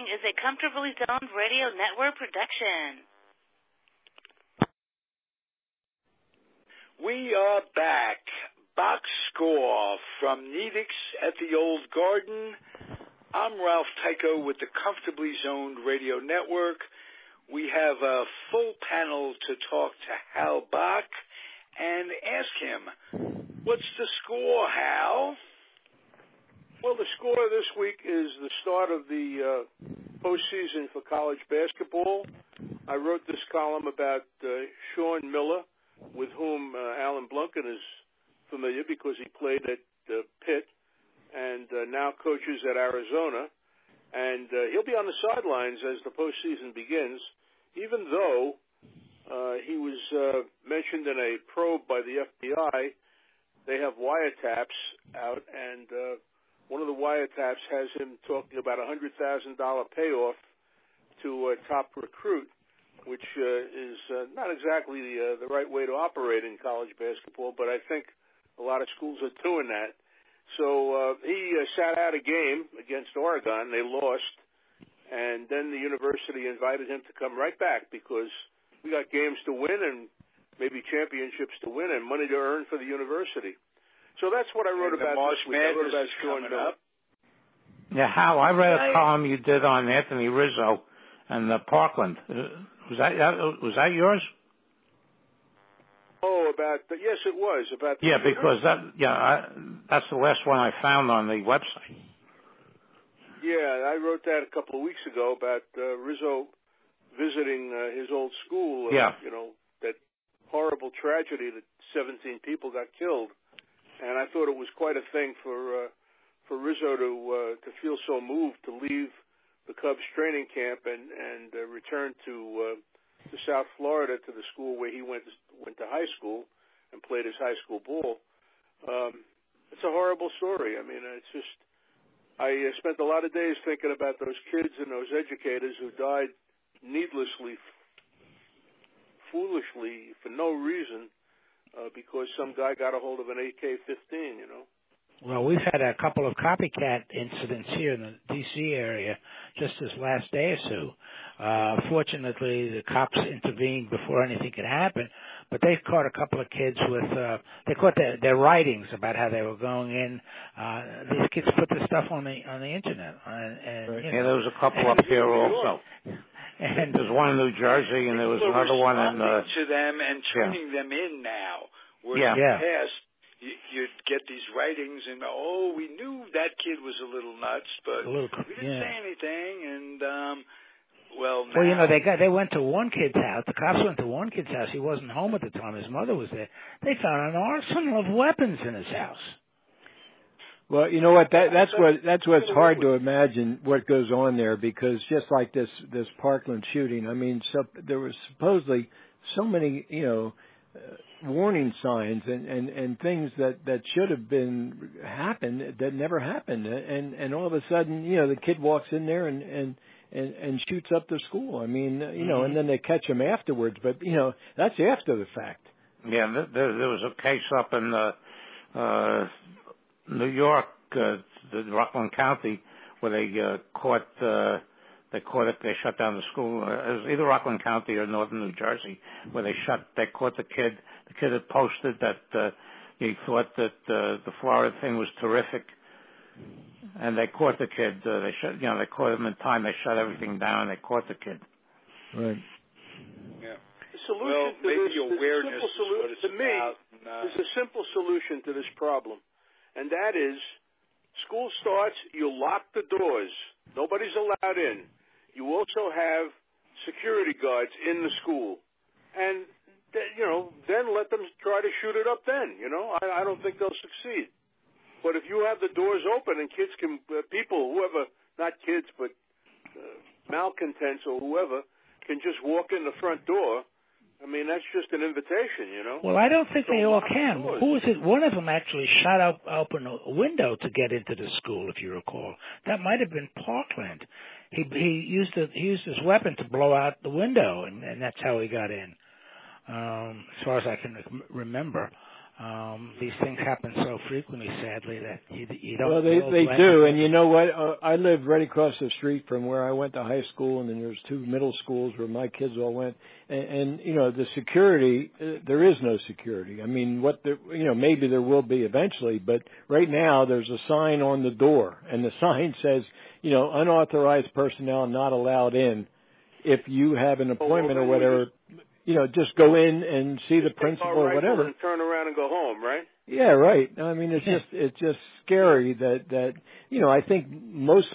Is a Comfortably Zoned Radio Network production. We are back. Bock's Score from Nedick's at the Old Garden. I'm Ralph Tyko with the Comfortably Zoned Radio Network. We have a full panel to talk to Hal Bock and ask him, what's the score, Hal? Well, the score this week is the start of the uh, postseason for college basketball. I wrote this column about uh, Sean Miller, with whom uh, Alan Blunken is familiar because he played at uh, Pitt and uh, now coaches at Arizona. And uh, he'll be on the sidelines as the postseason begins, even though uh, he was uh, mentioned in a probe by the FBI. They have wiretaps out, and uh, one of the wiretaps has him talking about a hundred thousand dollar payoff to a top recruit, which uh, is uh, not exactly the, uh, the right way to operate in college basketball, but I think a lot of schools are doing that. So uh, he uh, sat out a game against Oregon. They lost, and then the university invited him to come right back because we got games to win and maybe championships to win and money to earn for the university. So that's what I wrote And the about March this week. I wrote about is Sean coming Miller. up. Yeah, Hal, I read a column you did on Anthony Rizzo and the Parkland. Uh, Was that that- was that yours? Oh, about the, yes, it was about the Yeah, because that yeah, I, that's the last one I found on the website. Yeah, I wrote that a couple of weeks ago about uh, Rizzo visiting uh, his old school. Uh, Yeah. You know, that horrible tragedy that 17 people got killed. And I thought it was quite a thing for uh, for Rizzo to uh, to feel so moved to leave the Cubs training camp and and uh, return to uh, to South Florida to the school where he went went to high school and played his high school ball. Um, it's a horrible story. I mean, it's just I uh, spent a lot of days thinking about those kids and those educators who died needlessly, foolishly, for no reason, uh, because some guy got a hold of an AK-15. You know. Well, we've had a couple of copycat incidents here in the D.C. area just this last day or so. Uh, fortunately, the cops intervened before anything could happen, but they caught a couple of kids with, uh, they caught their, their writings about how they were going in. Uh, these kids put this stuff on the, on the internet. And, and, you Yeah, know, there was a couple up here also. And There's one in New Jersey, and there was People another one in. Uh, responding to them and turning them in now. Where Yeah. in the Yeah. past, you, you'd get these writings and oh, we knew that kid was a little nuts, but a little, we didn't yeah. say anything. And um, well, now, Well, you know, they got they went to one kid's house. The cops went to one kid's house. He wasn't home at the time. His mother was there. They found an arsenal of weapons in his house. Well, you know what? That that's what that's what's hard to imagine what goes on there because just like this this Parkland shooting, I mean, so there was supposedly so many you know uh, warning signs and and and things that that should have been happened that never happened, and and all of a sudden you know the kid walks in there and and. And, and shoots up the school. I mean, you know, and then they catch him afterwards. But you know, that's after the fact. yeah, th- there, there was a case up in the uh, New York, uh, the Rockland County, where they uh, caught uh, they caught it. They shut down the school. Uh, it was either Rockland County or Northern New Jersey, where they shut. They caught the kid. The kid had posted that uh, he thought that uh, the Florida thing was terrific, and they caught the kid. Uh, they shut. You know, they caught him in time. They shut everything down. They caught the kid. Right. yeah. Solution well, to maybe this, the awareness simple is solu- what it's to me, about. And, There's a simple solution to this problem, and that is school starts, you lock the doors. Nobody's allowed in. You also have security guards in the school. And, you know, then let them try to shoot it up then, you know. I, I don't think they'll succeed. But if you have the doors open and kids can, uh, people, whoever, not kids, but uh, malcontents or whoever, can just walk in the front door, I mean, that's just an invitation, you know. Well, I don't think So they all can. doors. Who was it? One of them actually shot up open a window to get into the school, if you recall. That might have been Parkland. He he used a, he used his weapon to blow out the window, and, and that's how he got in. Um, as far as I can rem- remember. Um, these things happen so frequently, sadly, that you, you don't. Well, they they do, and you know what? Uh, I lived right across the street from where I went to high school, and then there's two middle schools where my kids all went. And, and you know, the security, uh, there is no security. I mean, what the, you know, maybe there will be eventually, but right now there's a sign on the door, and the sign says, you know, unauthorized personnel not allowed in. If you have an appointment well, or whatever, you know, just go in and see the principal or whatever. And turn around and go home, right? Yeah, right. I mean, it's just it's just scary that that you know. I think most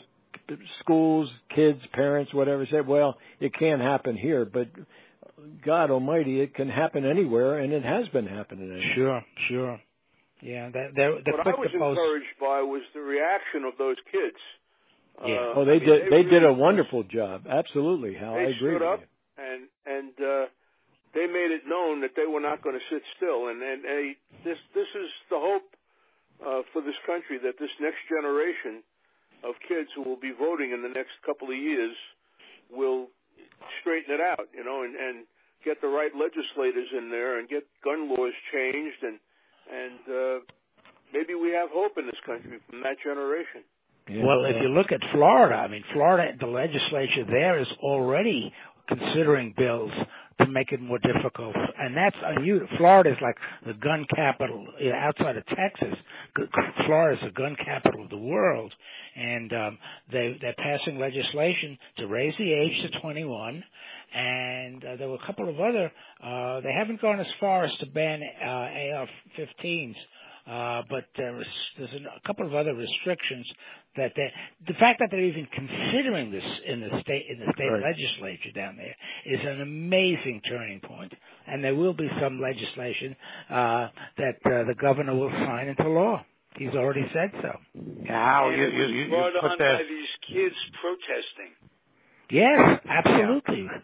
schools, kids, parents, whatever, say, well, it can't happen here, but God Almighty, it can happen anywhere, and it has been happening. Anywhere. Sure, sure. Yeah, that they're, they're what I was encouraged by was the reaction of those kids. Yeah. Uh, oh, they I mean, did. They, they really, did a wonderful job. Absolutely, Hal. They I agree stood with up you. and and uh, they made it known that they were not going to sit still. And and, this this is the hope uh, for this country that this next generation of kids who will be voting in the next couple of years will straighten it out, you know, and and get the right legislators in there and get gun laws changed and and uh, maybe we have hope in this country from that generation. Yeah, well, if you look at Florida, I mean, Florida, the legislature there is already considering bills to make it more difficult. And that's unusual. Florida is like the gun capital you know, outside of Texas. Florida is the gun capital of the world, and um, they they're passing legislation to raise the age to 21. And uh, there were a couple of other. Uh, they haven't gone as far as to ban uh, AR-15s. Uh, but there's, there's a couple of other restrictions that they, the fact that they're even considering this in the state in the state right. legislature down there is an amazing turning point. point, and there will be some legislation uh, that uh, the governor will sign into law. He's already said so. How you, you, you, brought you put on that? by these kids protesting. Yes, absolutely. Yeah.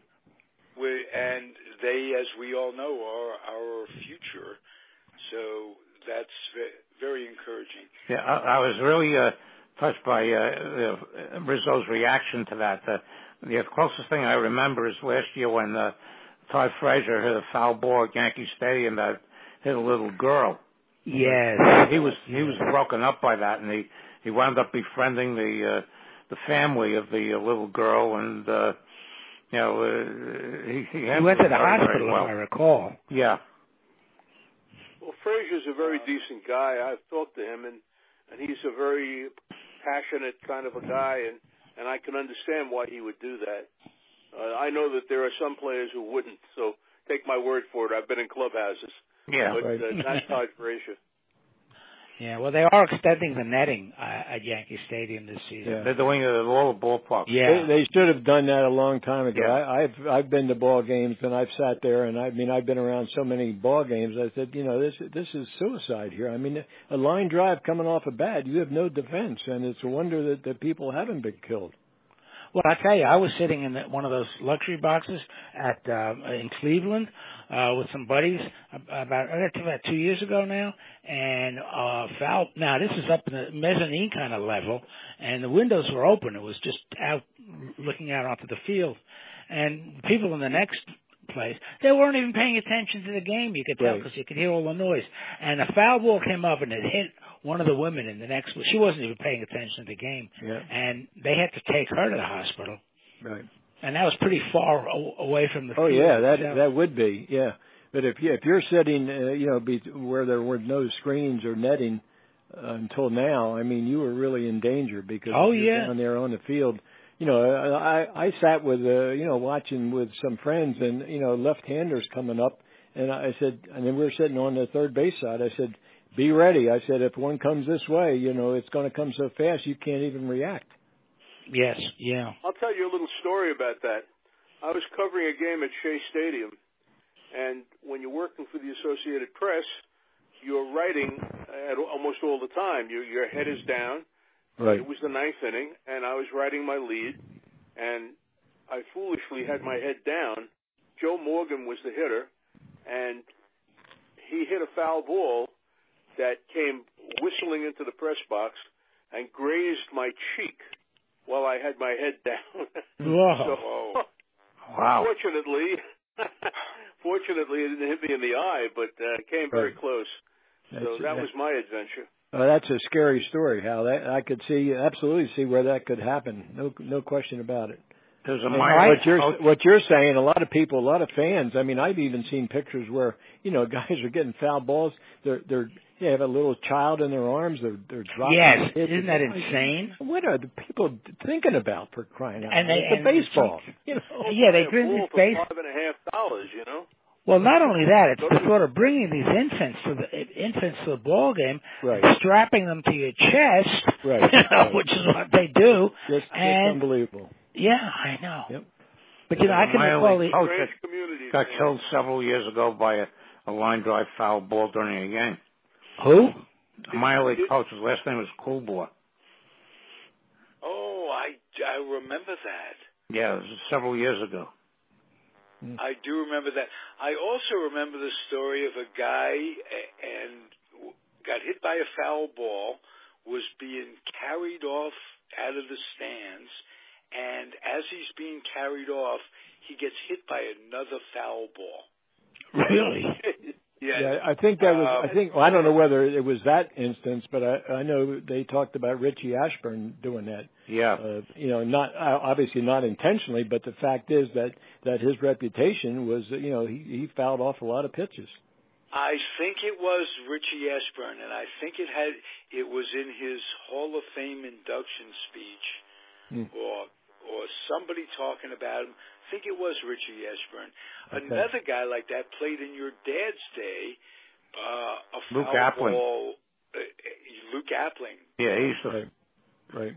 We, and they, as we all know, are our future. So that's very encouraging. Yeah, I, I was really uh, touched by uh, uh, Rizzo's reaction to that. Uh, the closest thing I remember is last year when uh, Todd Frazier hit a foul ball at Yankee Stadium that hit a little girl. Yes, he was he was broken up by that, and he he wound up befriending the uh, the family of the uh, little girl, and uh, you know uh, he he, he went to the hospital, well. if I recall. Yeah. Well, Frazier's a very decent guy. I've talked to him, and and he's a very passionate kind of a guy, and and I can understand why he would do that. Uh, I know that there are some players who wouldn't, so take my word for it. I've been in clubhouses, Yeah. but right. uh, not Todd Frazier. Yeah, well, they are extending the netting uh, at Yankee Stadium this season. Yeah. They're doing it at all the ballparks. Yeah. They, they should have done that a long time ago. Yeah. I, I've I've been to ball games and I've sat there and I mean I've been around so many ball games. I said, you know, this this is suicide here. I mean, a line drive coming off a bat, you have no defense, and it's a wonder that that people haven't been killed. Well, I tell you, I was sitting in the, one of those luxury boxes at uh, in Cleveland uh, with some buddies about I think about two years ago now, and uh, foul. Now this is up in the mezzanine kind of level, and the windows were open. It was just out looking out onto the field, and people in the next place they weren't even paying attention to the game. You could tell Right. because you could hear all the noise. And a foul ball came up and it hit one of the women in the next. She wasn't even paying attention to the game Yeah. and they had to take her to the hospital. Right. And that was pretty far away from the. Oh yeah, that itself. that would be yeah. But if you if you're sitting, uh, you know, be, where there were no screens or netting uh, until now, I mean, you were really in danger because Oh, yeah. down there on the field. You know, I I sat with uh, you know watching with some friends and you know left-handers coming up, and I said, and then we were sitting on the third base side. I said, be ready. I said, if one comes this way, you know, it's going to come so fast you can't even react. Yes. Yeah. I'll tell you a little story about that. I was covering a game at Shea Stadium, and when you're working for the Associated Press, you're writing at almost all the time. Your your head is down. Right. It was the ninth inning, and I was writing my lead, and I foolishly had my head down. Joe Morgan was the hitter, and he hit a foul ball that came whistling into the press box and grazed my cheek while I had my head down. Whoa. so, Wow. fortunately, fortunately, it didn't hit me in the eye, but uh, it came very Right. close. So that was my adventure. Oh, that's a scary story, Hal. That, I could see absolutely see where that could happen. No, no question about it. There's a And what you're coach- what you're saying, a lot of people, a lot of fans. I mean, I've even seen pictures where you know guys are getting foul balls. They're they're they have a little child in their arms. They're they're dropping. Yes, the kids. isn't that insane? What are the people thinking about for crying out And they- It's a and- baseball. You know. Yeah, they Buy a bring ball this for base. five and a half dollars. You know. Well, not only that, it's the thought of bringing these infants to the infants to the ball game, Right. strapping them to your chest, Right. you know, Right. which is what they do. Just, just and unbelievable. yeah, I know. Yep. But you know, I can My recall only the, coach community. got killed several years ago by a, a line drive foul ball during a game. Who? A minor league coach, his last name was Coolbaugh. Oh, I, I remember that. Yeah, this was several years ago. I do remember that. I also remember the story of a guy and got hit by a foul ball, was being carried off out of the stands, and as he's being carried off, he gets hit by another foul ball. Really? Yeah, I think that was. Uh, I think well, I don't know whether it was that instance, but I, I know they talked about Richie Ashburn doing that. Yeah. Uh, you know, not uh, obviously not intentionally, but the fact is that that his reputation was, you know, he he fouled off a lot of pitches. I think it was Richie Ashburn, and I think it had it was in his Hall of Fame induction speech, Hmm. or or somebody talking about him. I think it was Richie Ashburn. Okay. Another guy like that played in your dad's day. Uh, a Luke Appling. ball. Uh, uh, Luke Appling. Yeah, he used to. Right. Right.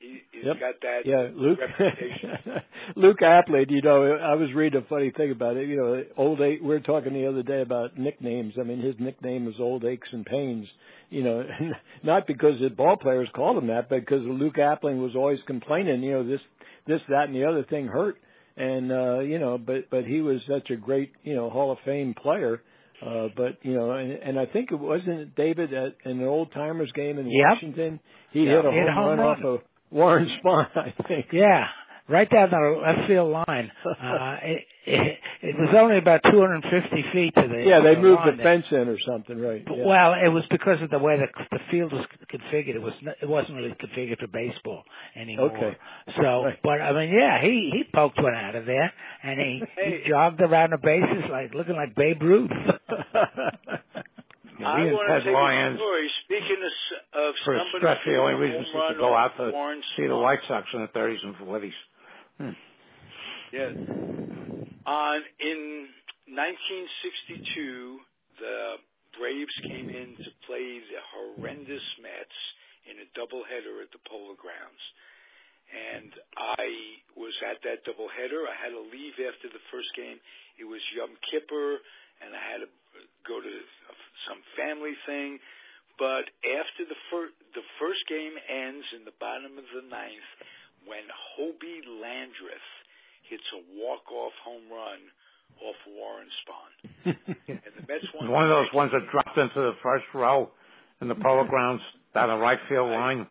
He, he's Yep. got that Yeah, Luke. reputation. Luke Appling, you know, I was reading a funny thing about it. You know, old ache. We were talking the other day about nicknames. I mean, his nickname was Old Aches and Pains. You know, not because the ball players called him that, but because Luke Appling was always complaining. You know, this, this, that, and the other thing hurt. And uh, you know, but but he was such a great, you know, Hall of Fame player. Uh, but you know, and, and I think it wasn't David at an old timers game in Yep. Washington. He Yeah. hit a He hit a home, home run, run. off of Warren Spahn, I think. Yeah, right down the left field line. Uh, it, it, it was only about 250 feet to the Yeah, they the moved the there. fence in or something, right? Yeah. Well, it was because of the way the the field was configured. It was it wasn't really configured for baseball anymore. Okay. So, Right. but I mean, yeah, he he poked one out of there, and he, Hey. he jogged around the bases like looking like Babe Ruth. Yeah, I we want to take Lions a story. Speaking of, of for somebody stretch. The only reason to go out to Warren see the White Sox in the 30s and 40s. Hmm. Yes. On in 1962, the Braves came in to play the horrendous Mets in a doubleheader at the Polo Grounds, and I was at that doubleheader. I had to leave after the first game. It was Yom Kippur, and I had to go to some family thing. But after the first the first game ends in the bottom of the ninth, when Hobie Landrith hits a walk-off home run off Warren Spahn. and the Mets won. One of those ones that dropped into the first row in the Polo Grounds down the right field line.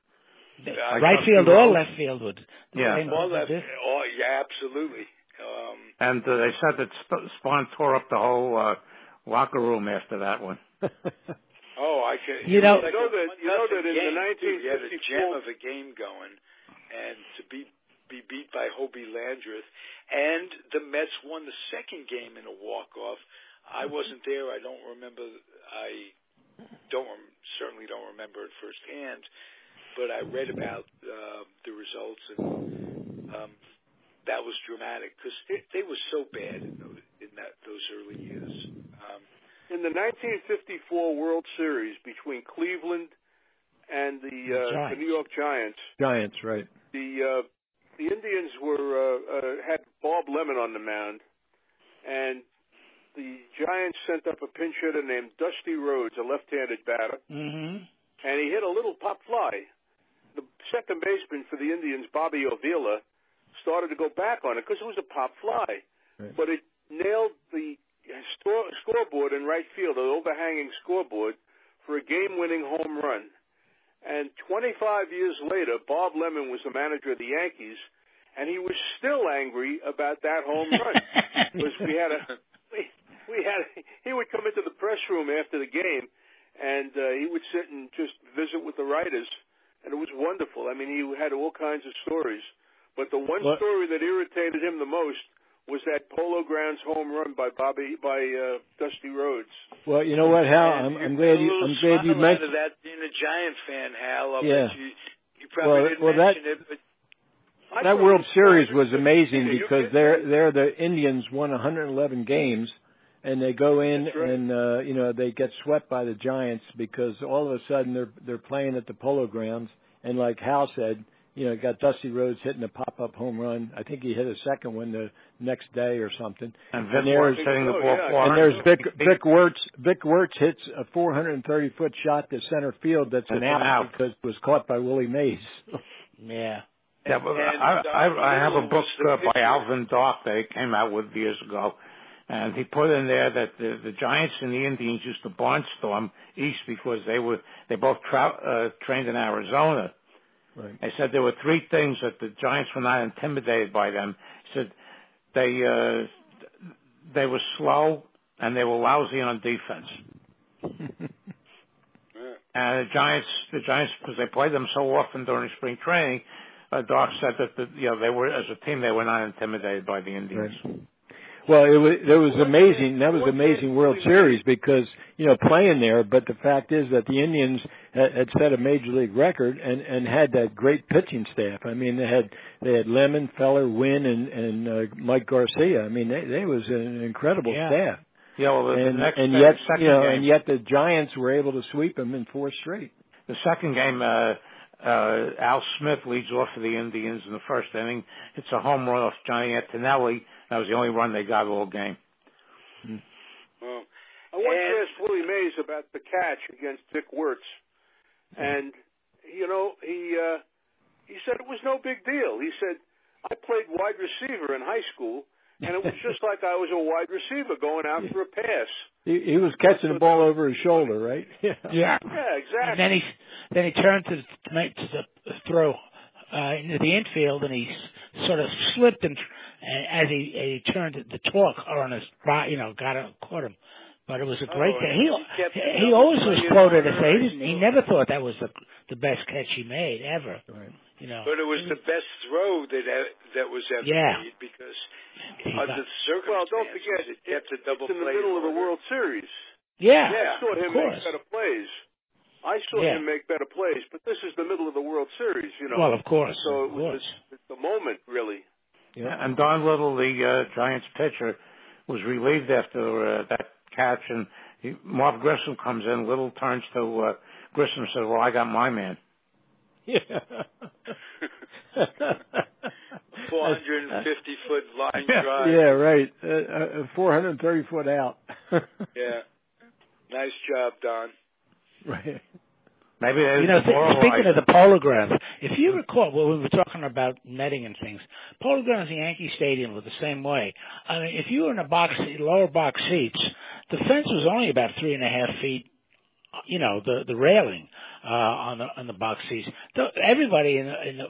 I right field or left field would. Yeah. same Well, that, oh, yeah, absolutely. Um, And uh, they said that Sp- Spahn tore up the whole uh, locker room after that one. oh, I can. You know- it like You know a that- you know that in the game, too. You had a 1954 gem of a game going, and to be be beat by Hobie Landrith, and the Mets won the second game in a walk-off. I wasn't there. I don't remember. I don't certainly don't remember it firsthand, but I read about uh, the results, and um, that was dramatic because they, they were so bad in those, in that those early years. Um, In the 1954 World Series between Cleveland and the, uh, the New York Giants, Giants, right? the uh, the Indians were uh, uh, had Bob Lemon on the mound, and the Giants sent up a pinch hitter named Dusty Rhodes, a left-handed batter, hmm and he hit a little pop fly. The second baseman for the Indians, Bobby Avila, started to go back on it because it was a pop fly, Right. but it nailed the score, scoreboard in right field, an overhanging scoreboard, for a game-winning home run. And 25 years later, Bob Lemon was the manager of the Yankees, and he was still angry about that home run because we had a we, we had he would come into the press room after the game, and uh, he would sit and just visit with the writers, and it was wonderful. I mean, he had all kinds of stories, but the one What- story that irritated him the most was that Polo Grounds home run by Bobby by uh, Dusty Rhodes. Well, you know what, Hal? I'm, I'm glad you I'm glad you mentioned. of that being a Giant fan, Hal. I Yeah. bet you, you probably Well, didn't well, that- mention it, but I That World Series was amazing Are because kidding they're they're the Indians won 111 games, and they go in right. and uh, you know they get swept by the Giants because all of a sudden they're they're playing at the Polo Grounds, and like Hal said, you know, got Dusty Rhodes hitting a pop up home run. I think he hit a second one the next day or something. And And Vic there's- Wertz hitting the Oh, ball yeah. And there's Vic Vic Wertz. Vic Wertz hits a 430 foot shot to center field that's an That's an out, out. because it was caught by Willie Mays. Yeah. Yeah, but I, I, I have a book uh, by. Alvin Dark that he came out with years ago, and he put in there that the, the Giants and the Indians used to barnstorm east because they were they both tra- uh, trained in Arizona. Right. They said there were three things that the Giants were not intimidated by them. He said they uh, they were slow and they were lousy on defense. And the Giants, the Giants, because they played them so often during spring training, uh, Doc said that the, you know they were as a team they were not intimidated by the Indians. Right. Well, it was that was amazing. That was an amazing World Series because you know playing there. But the fact is that the Indians had, had set a major league record and and had that great pitching staff. I mean, they had they had Lemon, Feller, Wynn, and and uh, Mike Garcia. I mean, they they was an incredible Yeah. staff. Yeah, well, the, the And next and yet second you know game, and yet the Giants were able to sweep them in four straight. the second game, uh, uh, Al Smith leads off for the Indians in the first inning. It's a home run off Johnny Antonelli. That was the only run they got all game. well, I once And- asked Willie Mays about the catch against Vic Wertz, and you know he uh, he said it was no big deal. He said I played wide receiver in high school, and it was just like I was a wide receiver going out for a pass. He, he was catching the ball over his shoulder, right? Yeah. Yeah. Yeah, And exactly. then he then he turned to, to make to the throw uh, into the infield, and he s- sort of slipped and as he, as he turned the torque on his body, you know, got it, caught him. But it was a great Oh, catch. and He he he always was quoted as had saying he, didn't, he never thought that was the the best catch he made ever. Right. You know. but it was the best throw that e- that was ever Yeah. made because He under got- the circumstances, Well, don't forget, it kept the double it's in the play middle of the. World Series. yeah. Yeah. I saw him of make better plays. I saw Yeah. him make better plays, but this is the middle of the World Series, you know. Well, of course. so of it was course. the, the moment, really. Yeah. And Don Liddle, the uh, Giants pitcher, was relieved after uh, that catch, and he, Marv Grissom comes in. Liddle turns to uh, Grissom and says, "Well, I got my man." Yeah. 450 foot line drive. yeah, right. Uh, uh, 430 foot out. Yeah. Nice job, Don. Right. Maybe You know, speaking of the Polo Grounds, if you recall, well, we were talking about netting and things. Polo Grounds and Yankee Stadium were the same way. I mean, if you were in a box, lower box seats, the fence was only about three and a half feet. You know, the the railing uh, on the on the box seats. The, everybody in the, in the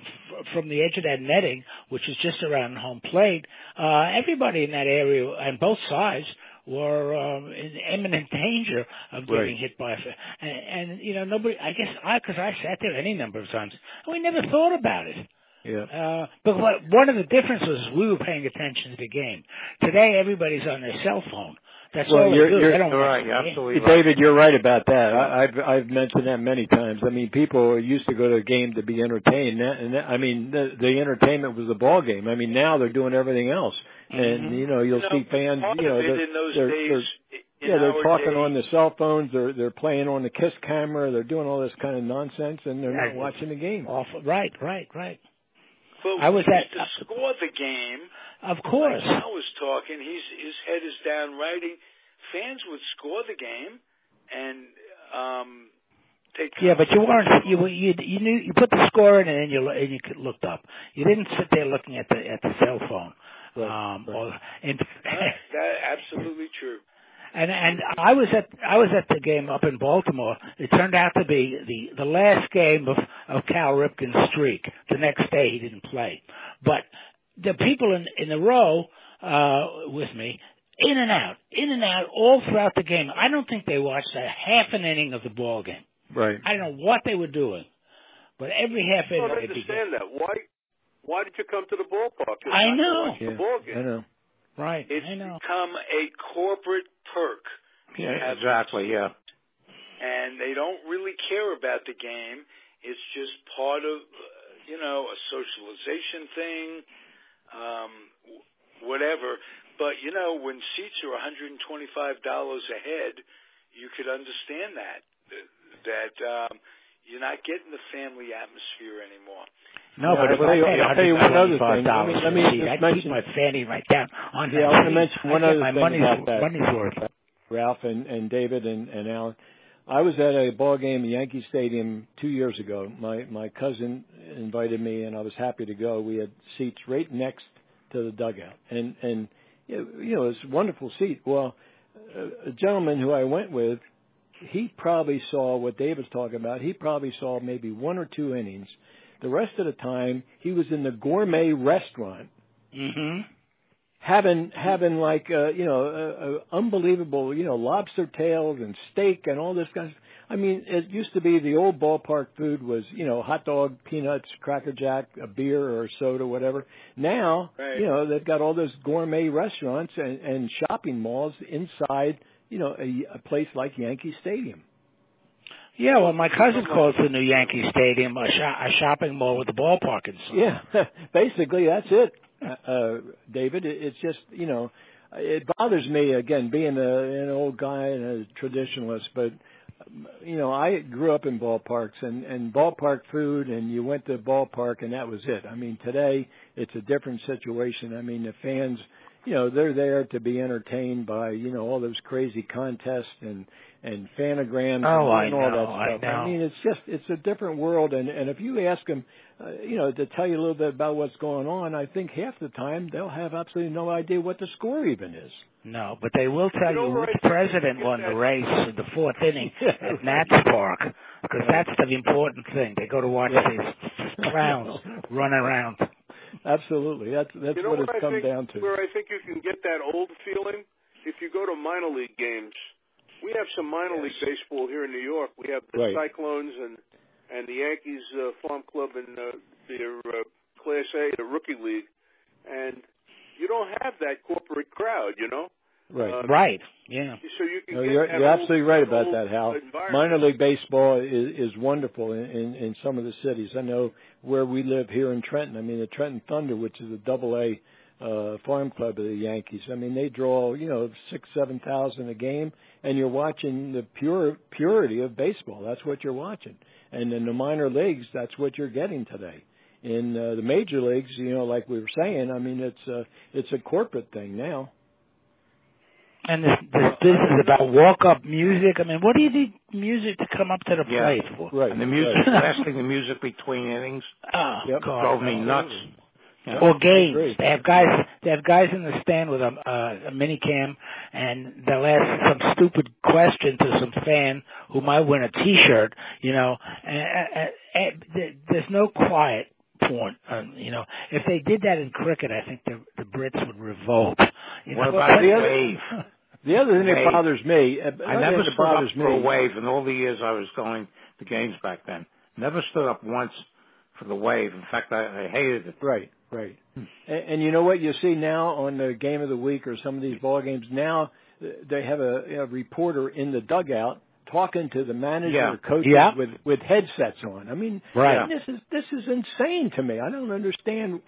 from the edge of that netting, which is just around home plate, uh, everybody in that area on both sides were um, in imminent danger of getting Right. hit by a fa- and, and you know nobody. I guess I because I sat there any number of times and we never thought about it. Yeah. Uh, but what, one of the differences is we were paying attention to the game. Today everybody's on their cell phone. That's Well, all you're- do. you're- they don't You're right. You're absolutely right. David, you're right about that. I, I've I've mentioned that many times. I mean, people used to go to a game to be entertained, and, and that, I mean, the, the entertainment was the ball game. I mean, now they're doing everything else, and Mhm. you know, you'll You know, see fans. You know, they're, in those they're, days, they're- in yeah, they're talking day, on the cell phones. They're they're playing on the kiss camera. They're doing all this kind of nonsense, and they're not watching the game. Awful. Right, right, right. But I was we at- used to score the game. Of course. Like Al was talking. He's his head is down writing. Fans would score the game and um take. Yeah, but you weren't. You were- you you knew you put the score in and then you lo- and you looked up. You didn't sit there looking at the at the cell phone. Right, um, right. Or, and that absolutely true. And and I was at I was at the game up in Baltimore. It turned out to be the the last game of of Cal Ripken's streak. The next day he didn't play, but the people in in the row uh with me in and out, in and out, all throughout the game. I don't think they watched a half an inning of the ball game. Right. I don't know what they were doing, but every half I inning. don't understand that. Why? Why did you come to the ballpark? Just I to know. watch Yeah, The ball game? I know. Right. It's I know. become a corporate perk, Yeah, exactly. Yeah. and they don't really care about the game. It's just part of, uh, you know, a socialization thing, um, whatever. But you know, when seats are $125 a head, you could understand that that um, you're not getting the family atmosphere anymore. No, Yeah, but if I'll I paid I'll tell you one other thing. Let me- let me for a seat, just I'd mention- keep my fanny right down on Yeah, I want to mention one other my thing money's, about that. money's worth. Ralph and, and David and, and Alan. I was at a ball game at Yankee Stadium two years ago. My my cousin invited me, and I was happy to go. We had seats right next to the dugout, and and you know it was a wonderful seat. Well, a, gentleman who I went with, he probably saw what Dave was talking about. He probably saw maybe one or two innings. The rest of the time, he was in the gourmet restaurant hmm having having like uh, you know uh, uh, unbelievable you know lobster tails and steak and all this kind of. I mean, it used to be the old ballpark food was you know hot dog, peanuts, cracker jack, a beer or a soda, whatever. Now Right. you know they've got all those gourmet restaurants and, and shopping malls inside you know a, a place like Yankee Stadium. Yeah, well, my cousin calls the new Yankee Stadium a, sho- a shopping mall with a ballpark inside. Yeah, basically that's it, uh, uh, David. It's just you know, it bothers me again being a, an old guy and a traditionalist, but you know, I grew up in ballparks and and ballpark food, and you went to the ballpark and that was it. I mean, today it's a different situation. I mean, the fans. You know they're there to be entertained by you know all those crazy contests and and fanograms Oh, I and all know, that I stuff. know. mean, it's just it's a different world, and and if you ask them, uh, you know, to tell you a little bit about what's going on, I think half the time they'll have absolutely no idea what the score even is. No, but they will tell You you which president won the race in the fourth inning at Nats Park, because that's the important thing. They go to watch Yeah. these clowns run around. Absolutely, that's that's You know what it's I come think, down to. Where I think you can get that old feeling if you go to minor league games. We have some minor league baseball here in New York. We have the Right. Cyclones and and the Yankees uh, Farm Club in uh, their uh, Class A, the Rookie League, and you don't have that corporate crowd. You know, Right. uh, Right. Yeah. so you can No, get you're you're absolutely right about that, Hal. Minor league baseball is is wonderful in, in in some of the cities. I know where we live here in Trenton. I mean, the Trenton Thunder, which is a double A uh farm club of the Yankees. I mean, they draw you know six seven thousand a game, and you're watching the pure purity of baseball. That's what you're watching. And in the minor leagues, that's what you're getting today. In uh, the major leagues, you know, like we were saying, I mean, it's a it's a corporate thing now. And this this business about walk up music. I mean, what do you need music to come up to the Yeah. plate for? Right. And the music, right. lasting the music between innings Oh Yep. God. drove me no. nuts. Yeah. Or games. They have guys. They have guys in the stand with a, uh, a mini cam, and they'll ask some stupid question to some fan who might win a T-shirt. You know, and, and, and there's no quiet point. Uh, you know, if they did that in cricket, I think the the Brits would revolt. You What know, about the wave? The other thing that bothers me, uh, I never stood up for a wave in all the years I was going to games back then. Never stood up once for the wave. In fact, I, I hated it. Right, right. And, and you know what you see now on the game of the week or some of these ball games now, uh, they have a, a reporter in the dugout talking to the manager Yeah. or coaches Yeah. with with headsets on. I mean, Right. this is this is insane to me. I don't understand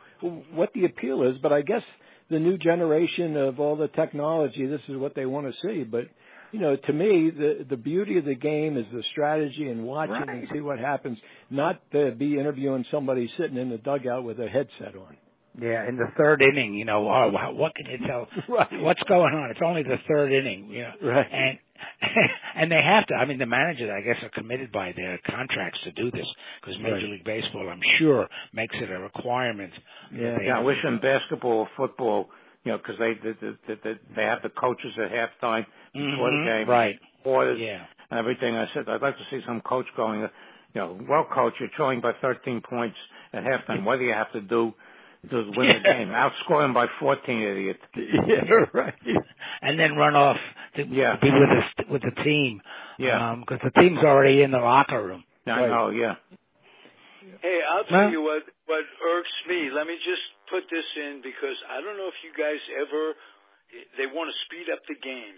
what the appeal is, but I guess the new generation of all the technology, this is what they want to see. But you know, to me, the the beauty of the game is the strategy and watching and see what happens, not to be interviewing somebody sitting in the dugout with a headset on. Yeah, in the third inning, you know, oh, wow, what can you tell? Right. What's going on? It's only the third inning, you know. Right. And and they have to. I mean, the managers, I guess, are committed by their contracts to do this because Major Right. League Baseball, I'm sure, makes it a requirement. Yeah. they Yeah, I wish to- in basketball or football, you know, because they, they, they, they they have the coaches at halftime before Mhm, the game, Right. quarters, Yeah. and everything. I said I'd like to see some coach going, you know, well, coach, you're trailing by 13 points at halftime. What do you have to do to win the game. Outscore them by 14, idiot. Yeah, right. and then run off to Yeah. be with the with the team. Yeah. because the team's already in the locker room. I Right. know, yeah. Hey, I'll tell Well- you what what irks me. Let me just put this in because I don't know if you guys ever they want to speed up the game.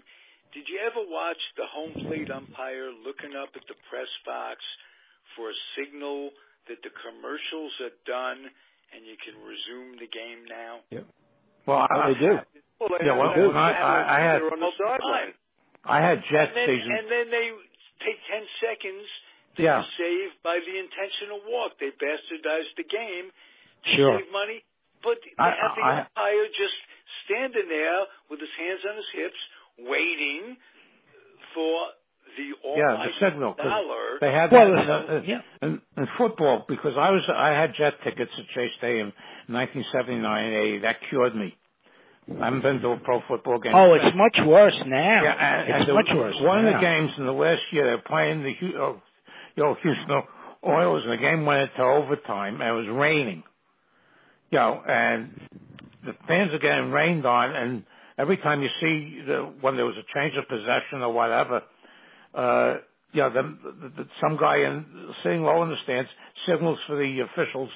Did you ever watch the home plate umpire looking up at the press box for a signal that the commercials are done and you can resume the game now? Yep. Well, I, they do. Well, they Yeah, well, that- I- they have I- I had- there on the sideline. I had jet And then, season. and then they take 10 seconds to Yeah. save by the intentional walk. They bastardized the game to Sure. save money. But they I- have the I- umpire just standing there with his hands on his hips, waiting for the Yeah, the almighty signal. 'cause dollar. They had Well, that in, uh, yeah. in, in football because I was I had jet tickets at Chase Stadium in 1979 80. That cured me. I haven't been to a pro football game. Oh, it's much worse now. Yeah, and, it's and much was worse. One of the games in the last year, they were playing the Hu- oh, the old Houston Oilers, and the game went into overtime, and it was raining. You know, and the fans are getting rained on, and every time you see the, when there was a change of possession or whatever, uh, you know, the, the, some guy in sitting low in the stands signals for the officials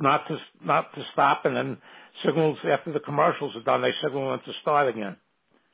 not to not to stop, and then signals after the commercials are done, they signal them to start again.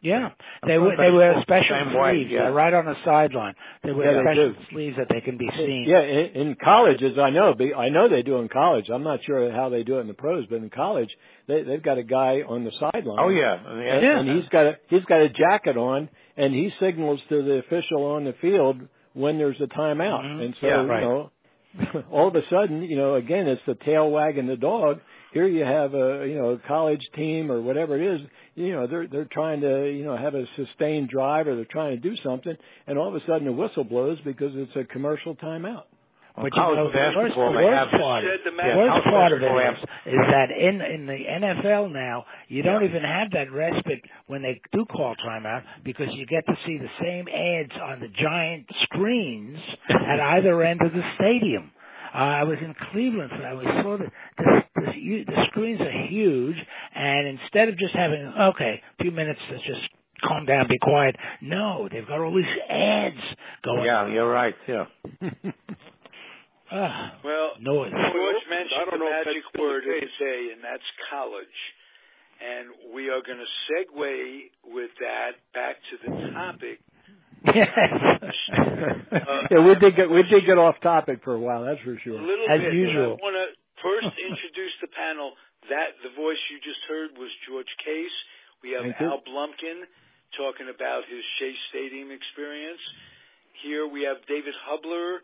Yeah, they sure wear they wear special the same way, sleeves. yeah. They're right on the sideline. They wear Yeah, special do. sleeves that they can be seen. Yeah, in, in colleges, I know. I know they do in college. I'm not sure how they do it in the pros, but in college, they, they've got a guy on the sideline. Oh yeah, and, Yeah. and he's got a he's got a jacket on, and he signals to the official on the field when there's a timeout. Mhm. And so, Yeah, you know, all of a sudden, you know, again, it's the tail wagging the dog. Here you have a you know a college team or whatever it is. You know, they're they're trying to you know have a sustained drive or they're trying to do something, and all of a sudden the whistle blows because it's a commercial timeout. On But you college know, the worst, basketball, the worst have part, said the the man- worst part of it basketball is, is that in in the NFL now, you don't even have that respite when they do call timeout because you get to see the same ads on the giant screens at either end of the stadium. Uh, I was in Cleveland, and I saw the the, the the screens are huge, and instead of just having okay, a few minutes, let's just calm down, be quiet. No, they've got all these ads going. Yeah, you're right. Yeah. Ah, Well, noise. George I mentioned don't the know if magic that's word of the case. day, and that's college. And we are going to segue with that back to the topic. Yes. yeah, we did get we did get off topic for a while. That's for A sure. little As bit. usual. I want to first introduce the panel. That the voice you just heard was George Case. We have Thank you. Al Blumpkin talking about his Shea Stadium experience. Here we have David Hubler,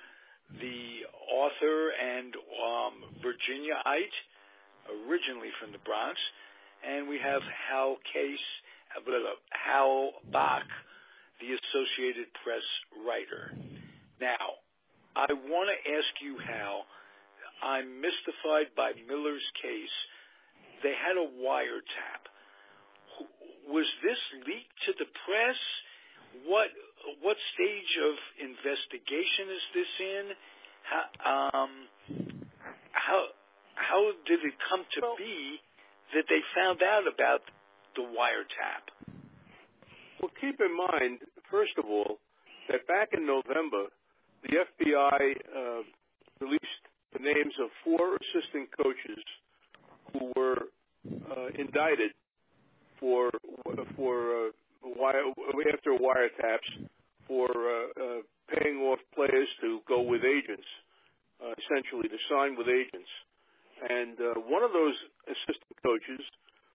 the author and um, Virginiaite, originally from the Bronx, and we have Hal Case, uh, Hal Bock, the Associated Press writer. Now, I want to ask you, Hal. I'm mystified by Miller's case. They had a wiretap. Was this leaked to the press? What what stage of investigation is this in? How um, how how did it come to be that they found out about the wiretap? Well, keep in mind, first of all, that back in November, the FBI uh, released the names of four assistant coaches who were uh, indicted for for uh, wire, after wiretaps for uh, uh, paying off players to go with agents, uh, essentially to sign with agents. And uh, one of those assistant coaches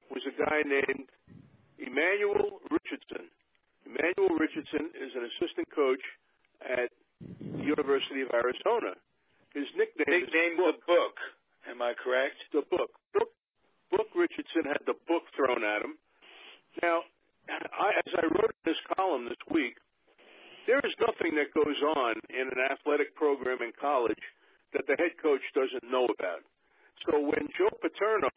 was a guy named Emmanuel Richardson. Emmanuel Richardson is an assistant coach at the University of Arizona. His nickname Nicknamed is the Book. book. Am I correct? The book. Book. Book Richardson had the book thrown at him. Now, I, as I wrote in this column this week, there is nothing that goes on in an athletic program in college that the head coach doesn't know about. So when Joe Paterno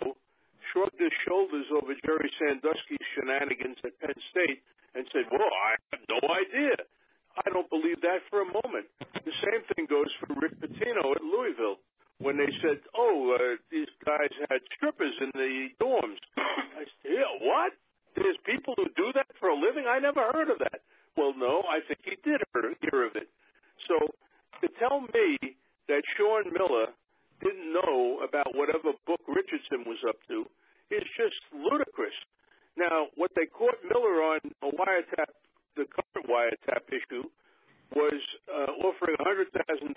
shrugged his shoulders over Jerry Sandusky's shenanigans at Penn State and said, "Well, I have no idea," I don't believe that for a moment. The same thing goes for Rick Pitino at Louisville. when they said, "Oh, uh, these guys had strippers in the dorms." I said, "Yeah, what? There's people who do that for a living? I never heard of that." Well, no, I think he did hear of it. So to tell me that Sean Miller didn't know about whatever Book Richardson was up to is just ludicrous. Now, what they caught Miller on a wiretap, the current wiretap issue, was uh, offering $100,000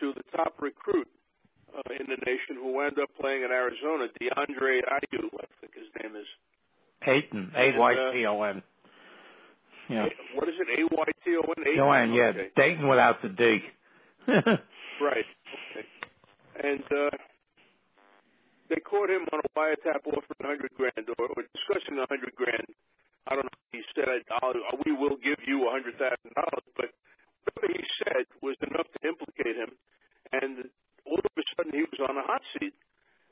to the top recruit uh, in the nation who wound up playing in Arizona, DeAndre Ayu, I think his name is. Ayton, A-Y-T-O-N. Yeah. What is it, A-Y-T-O-N? A-Y-T-O-N, yeah. Dayton without the D. right. Okay. And uh, they caught him on a wiretap offering 100 grand or, or discussing 100 grand. I don't know. He said, I'll, "We will give you 100 thousand dollars," but whatever he said was enough to implicate him. And all of a sudden, he was on a hot seat,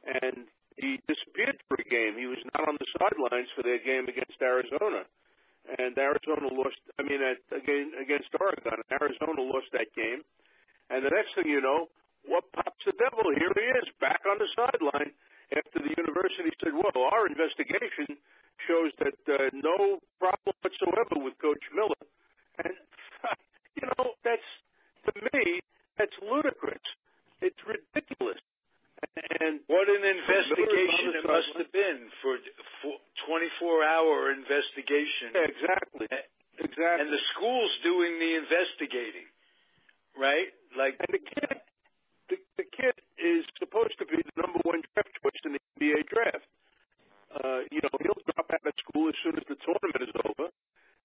and he disappeared for a game. He was not on the sidelines for their game against And Arizona lost. I mean, at, again against Oregon, Arizona lost that game. And the next thing you know, what pops the devil? Here he is, back on the sideline after the university said, "Well, our investigation shows that uh, no problem whatsoever with Coach Miller." And you know, that's to me, that's ludicrous. It's ridiculous. And what an investigation it must have been for, for 24 hour investigation. Yeah, exactly. Exactly. And the school's doing the investigating, right? Like and the kid, the, the kid is supposed to be the number one draft choice in the NBA draft. Uh, you know, he'll drop out of school as soon as the tournament is over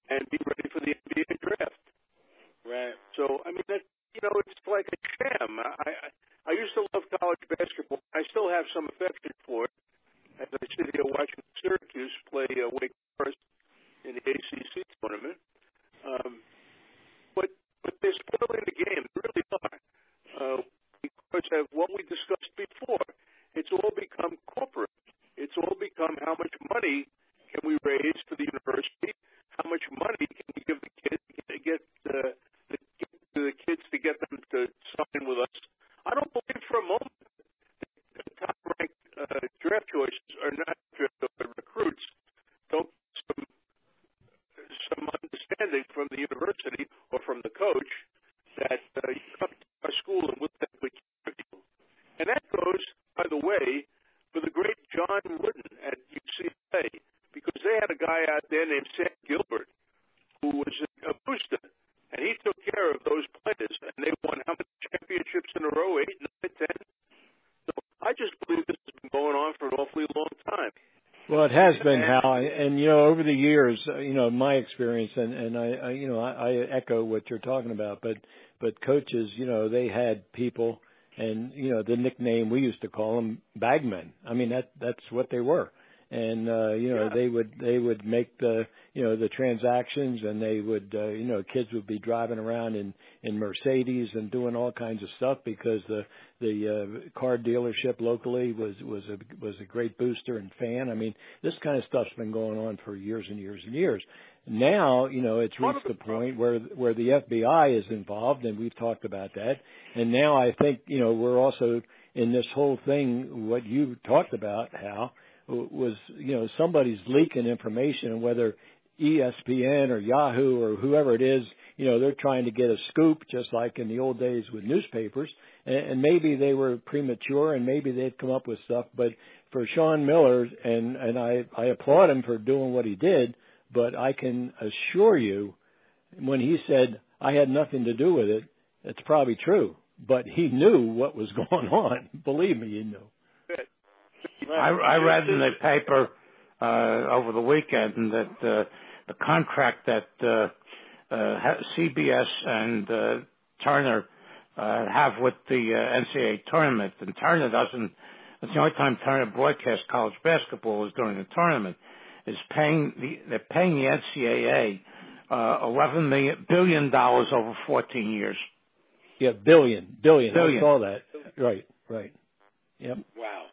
and be ready for the NBA draft. Right. So I mean, that you know, it's like a sham. I, I I used to love college basketball. I still have some affection for it. As I sit here watching Syracuse play uh, Wake Forest in the ACC tournament, um, but but they're spoiling the game. They really are. Uh, because of what we discussed before, it's all become corporate. It's all become how much money can we raise for the university? How much money can we give the kids to get uh, the, the kids to get them to sign with us? I don't believe for a moment that the top-ranked uh, draft choices are not draft recruits. Don't some some understanding from the university or from the coach that uh, you come to our school and we'll take good care of you. And that goes, by the way, for the great John Wooden at UCLA, because they had a guy out there named Sam Gilbert who was a, a booster, and he took care of those players, and they won how many championships in a row? Eight, nine, ten. So I just believe this has been going on for an awfully long time. Well, it has been, Hal, and you know, over the years, uh, you know, my experience, and and I, I you know, I, I echo what you're talking about, but but coaches, you know, they had people, and you know, the nickname we used to call them bagmen. I mean, that that's what they were, and uh, you know, Yeah. they would they would make the the transactions, and they would uh, you know, kids would be driving around in in Mercedes and doing all kinds of stuff because the the uh, car dealership locally was was a was a great booster and fan. I mean, this kind of stuff's been going on for years and years and years. Now, you know, it's reached the point where where the FBI is involved, and we've talked about that. And now I think you know we're also in this whole thing. What you talked about, Hal, was you know somebody's leaking information, and whether ESPN or Yahoo or whoever it is, you know, they're trying to get a scoop, just like in the old days with newspapers. And, and maybe they were premature, and maybe they'd come up with stuff. But for Sean Miller, and and I I applaud him for doing what he did, but I can assure you, when he said I had nothing to do with it, it's probably true. But he knew what was going on. Believe me, he knew. I, I read in the paper uh, over the weekend that uh, the contract that uh, uh, CBS and uh, Turner uh, have with the uh, NCAA tournament, and Turner doesn't. It's the only time Turner broadcasts college basketball is during the tournament. Is paying the they're paying the NCAA uh, eleven million billion dollars over fourteen years. Yeah, billion, billion. Billion. I saw that. Right, right. Yep. wow.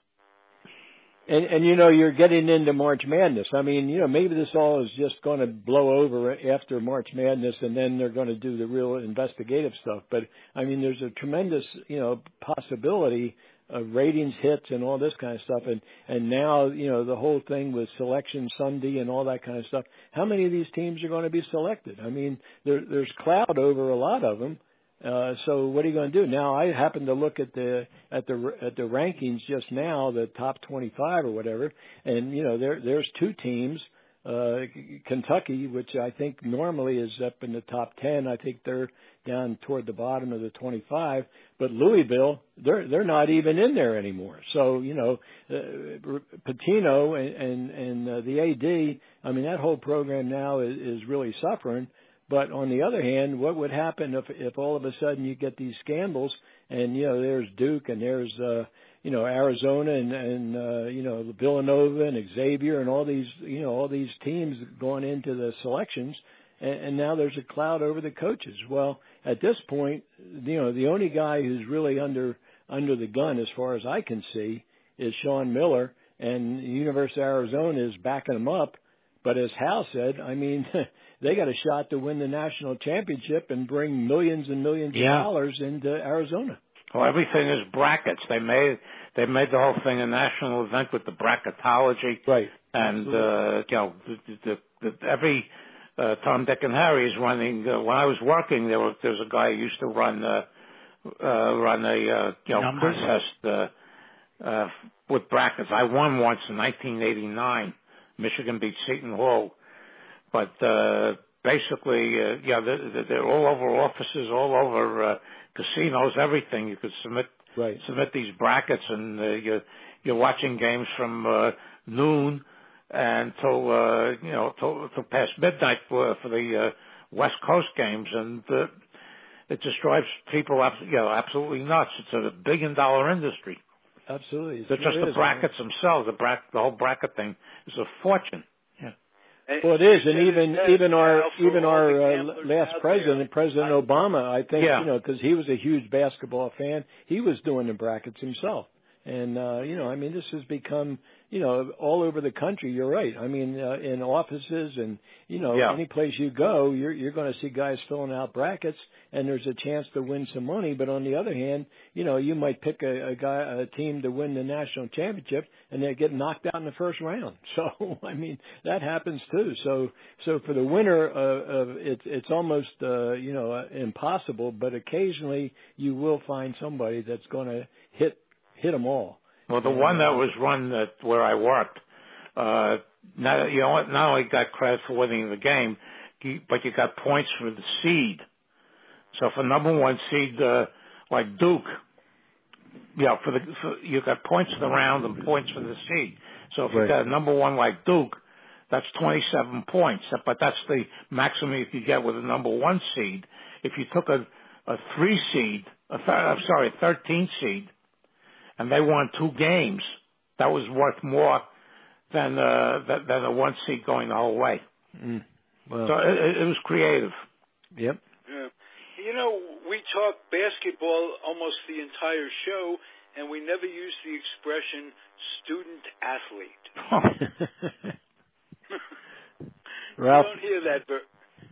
And and you know you're getting into March Madness. I mean, you know maybe this all is just going to blow over after March Madness, and then they're going to do the real investigative stuff. But I mean, there's a tremendous you know possibility of ratings hits and all this kind of stuff. And and now you know the whole thing with selection Sunday and all that kind of stuff. How many of these teams are going to be selected? I mean, there, there's cloud over a lot of them. Uh, so what are you going to do now? I happen to look at the at the at the rankings just now, the top 25 or whatever, and you know there there's two teams, uh, Kentucky, which I think normally is up in the top 10. I think they're down toward the bottom of the 25, but Louisville, they're they're not even in there anymore. So you know, uh, Pitino and and, and uh, the AD, I mean that whole program now is, is really suffering. But on the other hand, what would happen if if all of a sudden you get these scandals and you know there's Duke and there's uh you know Arizona and and uh you know Villanova and Xavier and all these you know all these teams going into the selections and, and now there's a cloud over the coaches. Well, at this point, you know the only guy who's really under under the gun as far as I can see is Sean Miller and University of Arizona is backing him up. But as Hal said, I mean, they got a shot to win the national championship and bring millions and millions Yeah. of dollars into Arizona. Well, everything is brackets. They made they made the whole thing a national event with the bracketology, Right. and uh, you know, the, the, the, every uh, Tom, Dick, and Harry is running. Uh, when I was working, there was there's a guy who used to run uh, uh, run a uh, you know Numbers? contest uh, uh, with brackets. I won once in 1989. Michigan beat Seton Hall, but basically, uh, yeah, they're, they're all over offices, all over uh, casinos, everything. You could submit Right. submit these brackets, and uh, you're you're watching games from uh, noon until uh, you know till, till past midnight for for the uh, West Coast games, and uh, it just drives people abs- you know absolutely nuts. It's a billion dollar industry. Absolutely. It But just sure the is. brackets themselves, the whole bracket thing is a fortune. Well, it is, and You even it even our even our uh, last president, there. President Obama, I think Yeah. you know because he was a huge basketball fan, he was doing the brackets himself. And uh, you know, I mean, this has become you know all over the country. You're right. I mean, uh, in offices and you know Yeah. any place you go, you're you're going to see guys filling out brackets, and there's a chance to win some money. But on the other hand, you know, you might pick a, a guy a team to win the national championship, and they get knocked out in the first round. So I mean, that happens too. So so for the winner, uh, of it's it's almost uh, you know uh, impossible. But occasionally you will find somebody that's going to hit hit them all. Well, the one that was run at where I worked, uh, not, you know, not only got credit for winning the game, but you got points for the seed. So for number one seed, uh, like Duke, yeah, for the, for, you got points for the round and points for the seed. So if you got a number one like Duke, that's 27 points, but that's the maximum you could get with a number one seed. If you took a, a three seed, a th- I'm sorry, a 13 seed, and they won two games, that was worth more than uh, than, than a one seat going the whole way. Mm. Well, So it, it- it was creative. yep. Yeah. You know, we talk basketball almost the entire show, and we never use the expression student athlete. Ralph, You don't hear that.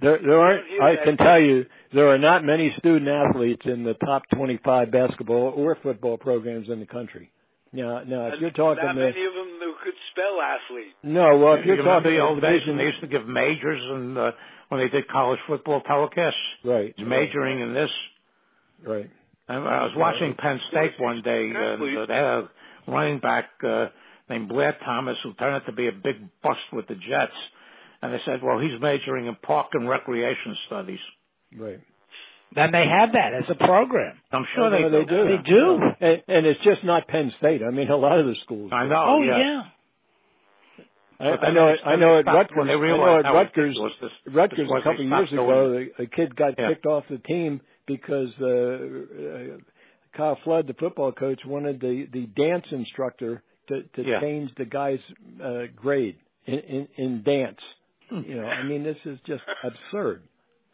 Ver- There, there aren't. I can tell you, there are not many student athletes in the top 25 basketball or football programs in the country. Now, now, if you're talking not many of them who could spell athlete. no, well, if you you're remember talking the old days division, when they used to give majors and uh, when they did college football telecasts, right, majoring in this. right, And I was watching Penn State one day, and uh, they had a running back uh, named Blair Thomas who turned out to be a big bust with the Jets. And they said, well, he's majoring in park and recreation studies. right. Then they have that as a program. I'm sure Oh, they, no, they do. They do. And, and it's just not Penn State. I mean, a lot of the schools. I know. Oh yeah. yeah. I, I know. it- I know at Rutgers. when they I know at Rutgers. this- Rutgers this a couple they years ago, doing a, a kid got Yeah. kicked off the team because the uh, Kyle Flood, the football coach, wanted the the dance instructor to to Yeah. change the guy's uh, grade in, in in dance. Hmm. You know, I mean, this is just absurd,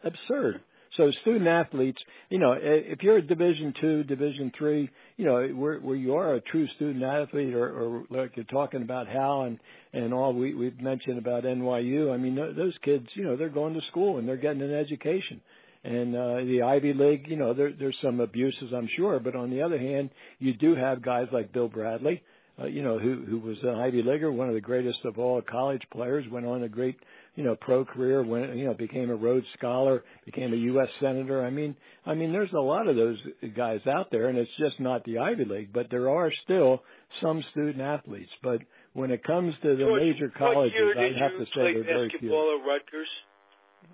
absurd. So student athletes, you know, if you're a Division two, Division three, you know, where where you are a true student athlete, or, or like you're talking about Hal and and all we we've mentioned about NYU. I mean, those kids, you know, they're going to school and they're getting an education. And uh, the Ivy League, you know, there, there's some abuses, I'm sure, but on the other hand, you do have guys like Bill Bradley, uh, you know, who who was an Ivy Leaguer, one of the greatest of all college players, went on a great, you know, pro career, went, you know, became a Rhodes Scholar, became a U.S. senator. I mean, I mean, there's a lot of those guys out there, and it's just not the Ivy League, but there are still some student athletes. But when it comes to the George, major colleges, I'd have to say they're very few. basketball at Rutgers?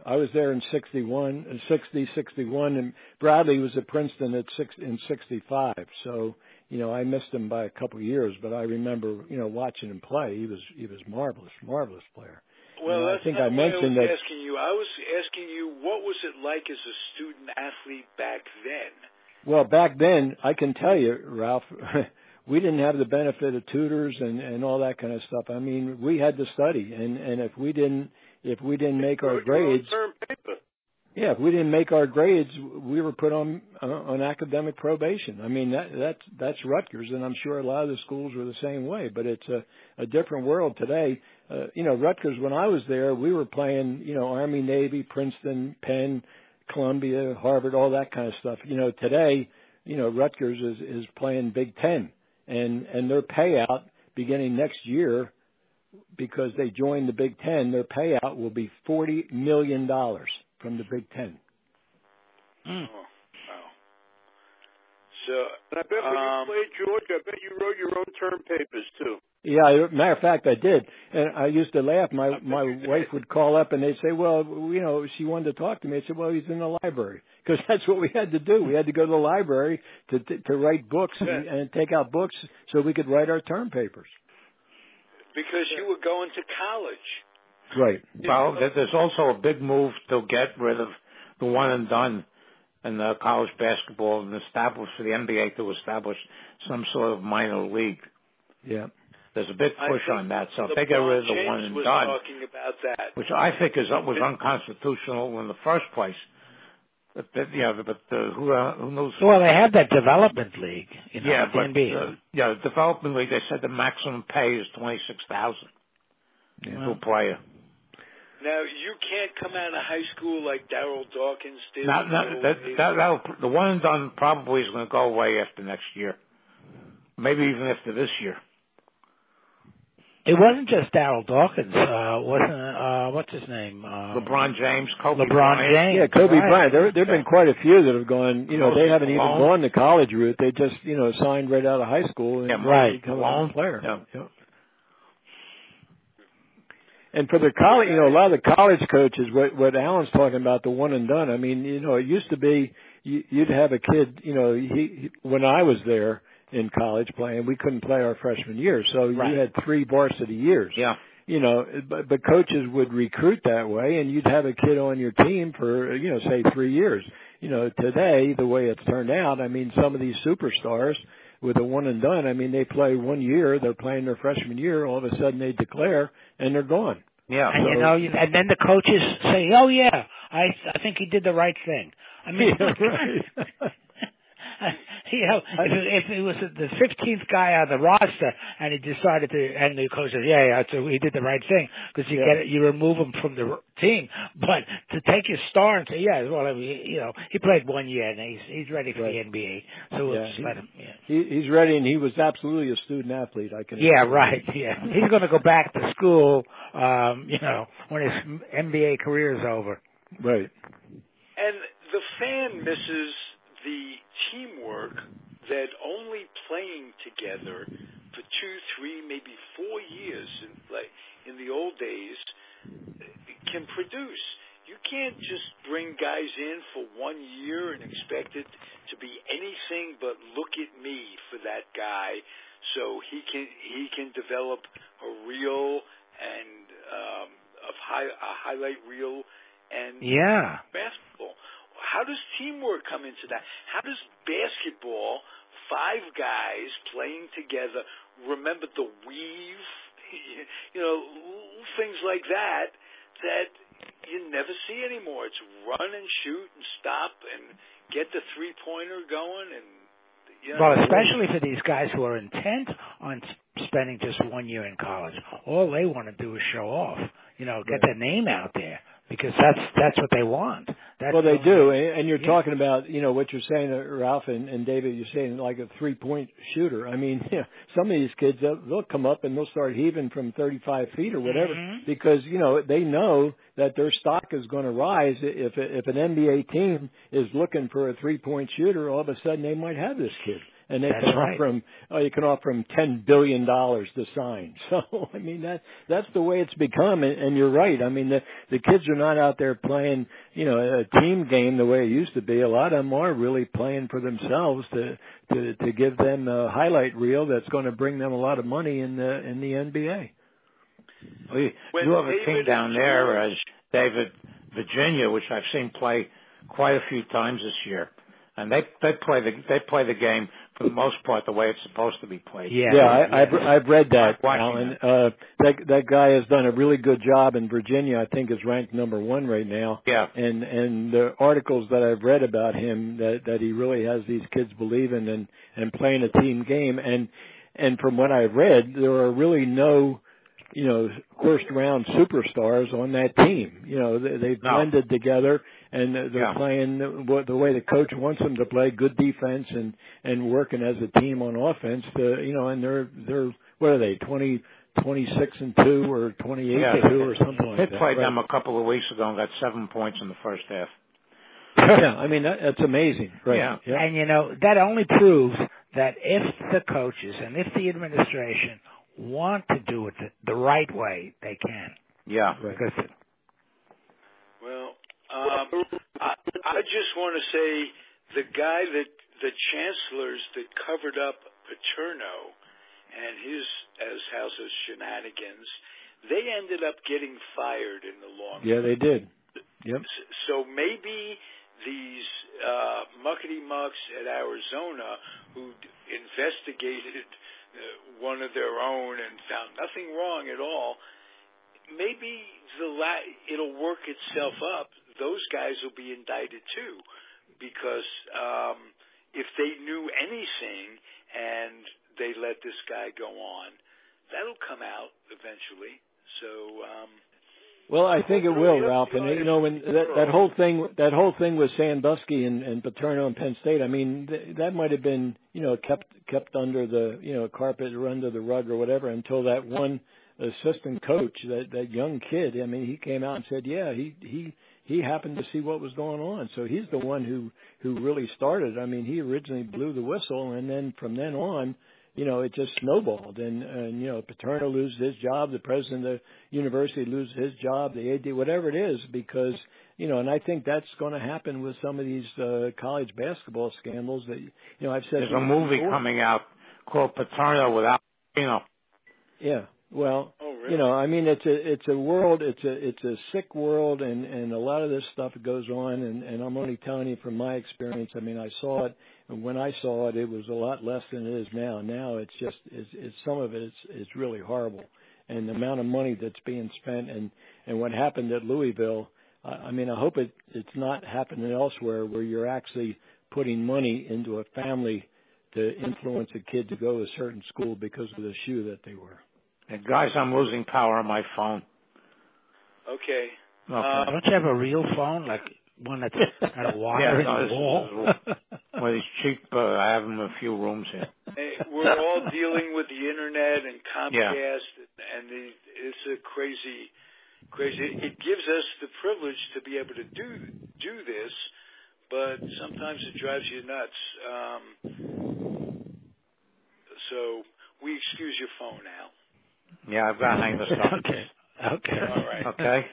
I was there in 61, 60, 61, and Bradley was at Princeton at six, in 65. So, you know, I missed him by a couple of years, but I remember, you know, watching him play. He was he was marvelous, marvelous player. Well, I think I mentioned that I was that. Asking you, I was asking you, what was it like as a student athlete back then? Well, back then, I can tell you, Ralph, we didn't have the benefit of tutors and and all that kind of stuff. I mean, we had to study, and and if we didn't if we didn't make our grades, yeah, if we didn't make our grades, we were put on uh, on academic probation. I mean that that's that's Rutgers, and I'm sure a lot of the schools were the same way. But it's a a different world today. Uh, you know, Rutgers when I was there, we were playing you know Army, Navy, Princeton, Penn, Columbia, Harvard, all that kind of stuff. You know, today, you know, Rutgers is is playing Big Ten, and and their payout beginning next year because they joined the Big Ten, their payout will be forty million dollars from the Big Ten. Mm. Oh, wow. So, and I bet when um, you played George, I bet you wrote your own term papers too. Yeah, matter of fact, I did, and I used to laugh. My my wife would call up and they'd say, "Well, you know, she wanted to talk to me." I said, "Well, he's in the library," because that's what we had to do. We had to go to the library to to, to write books and, and take out books so we could write our term papers. Because you were going to college. Right. Well, there's also a big move to get rid of the one and done in the college basketball and establish for the NBA to establish some sort of minor league. Yeah. There's a big push on that. So if they get LeBron rid of the James one and was done, talking about that. which I think is was unconstitutional in the first place. But, but yeah, but uh, who uh, who knows? Well, they have that development league. You know, yeah, the but NBA. uh, yeah, the development league. They said the maximum pay is twenty six thousand Yeah. per player. Now you can't come out of high school like Darryl Dawkins did. Not, not, that, that, that'll, the one and done probably is going to go away after next year, maybe even after this year. It wasn't just Darryl Dawkins. Uh, wasn't it, uh, what's his name? Uh, LeBron James, Kobe LeBron Bryant. James. Yeah, Kobe right. Bryant. There there've been quite a few that have gone. You know, they haven't even gone the college route. They just you know signed right out of high school and Yeah, right. become Malone. a player. Yeah. Yep. And for the college, you know, a lot of the college coaches, what what Alan's talking about, the one and done. I mean, you know, it used to be you, you'd have a kid. You know, he, he when I was there in college playing, we couldn't play our freshman year, so Right. you had three varsity years. Yeah. You know, but, but coaches would recruit that way, and you'd have a kid on your team for you know, say three years. You know, today the way it's turned out, I mean, some of these superstars with a one and done. I mean, they play one year, they're playing their freshman year, all of a sudden they declare and they're gone. Yeah. And you know, and then the coaches say, "Oh yeah, I I think he did the right thing." I mean, Yeah, right. you know, if, if it was the 15th guy on the roster and he decided to, and the coach says, "Yeah, yeah, so he did the right thing," because you Yeah. get it, you remove him from the team. But to take your star and say, "Yeah, well, I mean, you know, he played one year and he's he's ready for Right. the NBA," so we'll Yeah, just he- let him. Yeah. he, he's ready, and he was absolutely a student athlete. I can. Yeah, right. Yeah, he's going to go back to school. Um, you know, when his NBA career is over. Right. And the fan misses the teamwork that only playing together for two, three, maybe four years, in, in the old days, can produce. You can't just bring guys in for one year and expect it to be anything but look at me for that guy, so he can he can develop a reel and um, of high, a highlight reel and Yeah. basketball. How does teamwork come into that? How does basketball, five guys playing together, remember the weave, you know, things like that, that you never see anymore. It's run and shoot and stop and get the three pointer going and you know, well, especially for these guys who are intent on spending just one year in college, all they want to do is show off. You know, get their name out there because that's that's what they want. That's well, they the- do, and and you're Yeah. talking about you know what you're saying, uh, Ralph and, and David. You're saying like a three point shooter. I mean, yeah, some of these kids they'll, they'll come up and they'll start heaving from 35 feet or whatever Mhm. because you know they know that their stock is going to rise if if an NBA team is looking for a three point shooter. All of a sudden, they might have this kid. And they That's can right. offer him, oh, you can offer him ten billion dollars to sign. So I mean that that's the way it's become. And, and you're right. I mean the the kids are not out there playing, you know, a team game the way it used to be. A lot of them are really playing for themselves to to to give them a highlight reel that's going to bring them a lot of money in the in the NBA. We When you have a team down there, as uh, David, Virginia, which I've seen play quite a few times this year, and they they play the they play the game for the most part the way it's supposed to be played. Yeah, Yeah, I, I've I've read that, Watching Alan. Uh, that that guy has done a really good job in Virginia. I think is ranked number one right now. Yeah. And and the articles that I've read about him that that he really has these kids believing and and playing a team game. And and from what I've read, there are really no you know first round superstars on that team. You know they, they've No. blended together and they're Yeah. playing the, the way the coach wants them to play, good defense and and working as a team on offense. To, you know, and they're they're what are they twenty twenty six and two or twenty eight Yeah. and two or something like that. They played right? them a couple of weeks ago and got seven points in the first half. yeah, I mean that, that's amazing, right? Yeah. And you know, that only proves that if the coaches and if the administration want to do it the, the right way, they can. Yeah. Right. Because Well, um, I, I just want to say the guy that the chancellors that covered up Paterno and his as house of shenanigans, they ended up getting fired in the long run. Yeah, they did. Yep. So maybe these uh, muckety mucks at Arizona who investigated uh, one of their own and found nothing wrong at all, maybe the la- it'll work itself up. Those guys will be indicted too, because um, if they knew anything and they let this guy go on, that'll come out eventually. So. Um, Well, I think it will, Ralph. And you know, when that, that whole thing, that whole thing with Sandusky and, and Paterno and Penn State, I mean, th- that might have been, you know, kept kept under the, you know, carpet or under the rug or whatever until that one assistant coach, that that young kid. I mean, he came out and said, yeah, he he he happened to see what was going on, so he's the one who who really started. I mean, he originally blew the whistle, and then from then on you know, it just snowballed and, and, you know, Paterno loses his job, the president of the university loses his job, the AD, whatever it is, because, you know, and I think that's going to happen with some of these, uh, college basketball scandals that, you know, I've said. There's a movie before. coming out called Paterno without, you know. Yeah. Well, Oh, really? you know, I mean, it's a it's a world, it's a it's a sick world, and and a lot of this stuff goes on, and and I'm only telling you from my experience. I mean, I saw it, and when I saw it, it was a lot less than it is now. Now it's just it's, it's some of it it's it's really horrible, and the amount of money that's being spent, and and what happened at Louisville. I I mean, I hope it it's not happening elsewhere where you're actually putting money into a family to influence a kid to go to a certain school because of the shoe that they wear. And guys, I'm losing power on my phone. Okay. Okay. Uh, don't you have a real phone, like one that's got a wire Yeah, no, in this the is- wall? well, these cheap, uh, I have them in a few rooms here. Hey, we're all dealing with the internet and Comcast, Yeah. and the, it's a crazy, crazy. It gives us the privilege to be able to do do this, but sometimes it drives you nuts. Um, so we excuse your phone now. Yeah, I've got to hang this up. okay. Okay. All right. Okay.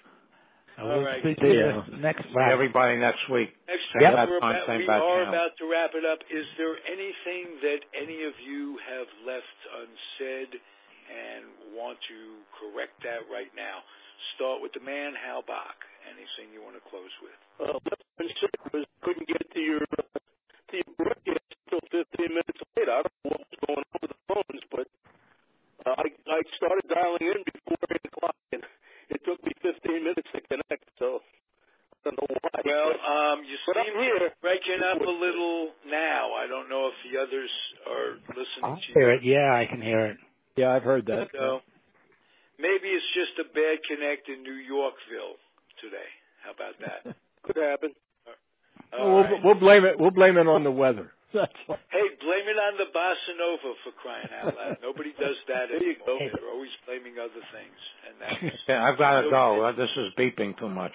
We'll All right. speak to you next See everybody next week. Next Same time bad we're about, same we are channel. about to wrap it up. Is there anything that any of you have left unsaid and want to correct that right now? Start with the man, Hal Bock. Anything you want to close with? Uh, left unsaid was couldn't get to your uh, to your broadcast until 15 minutes late. I don't know what was going on with the phones, but uh, I I started dialing in before eight o'clock, and it took me 15 minutes to connect. So Well, um, you But I'm seem here. breaking up a little now. I don't know if the others are listening I'll to you. Hear it. Yeah, I can hear it. Yeah, I've heard that. So maybe it's just a bad connect in New Yorkville today. How about that? Could happen. All we'll, right. we'll blame it. We'll blame it on the weather. That's all. Hey, blame it on the bossa nova for crying out loud. Nobody does that There you anymore. go. They're always blaming other things, and that's Yeah, I've got to go. Uh, This is beeping too much.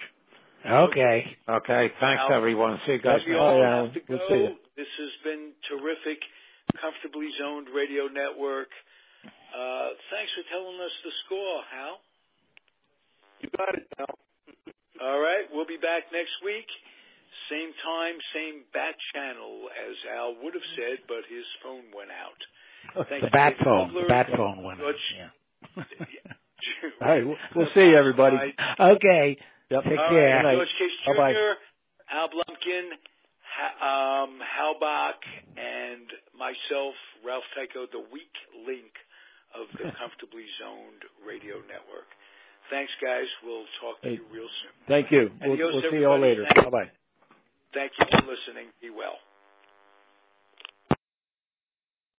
Okay. Okay. Thanks, Al, everyone. See you guys we all Bye, have Alan. to We'll go. see you. This has been terrific. Comfortably Zoned Radio Network. Uh, thanks for telling us the score, Hal. You got it now. All right, we'll be back next week. Same time, same bat channel, as Al would have said, but his phone went out. Thanks The bat to phone. The bat phone went. George- Yeah. All right, we'll- we'll see you, everybody. Okay. Yep. Take All care. right, George Case Jr., Bye-bye. Al Blumpkin, ha- um, Hal Bock, and myself, Ralph Tycho, the weak link of the Comfortably Zoned Radio Network. Thanks, guys. We'll talk to you real soon. Thank you. We'll, we'll see you all later. Bye bye. Thank you for listening. Be well.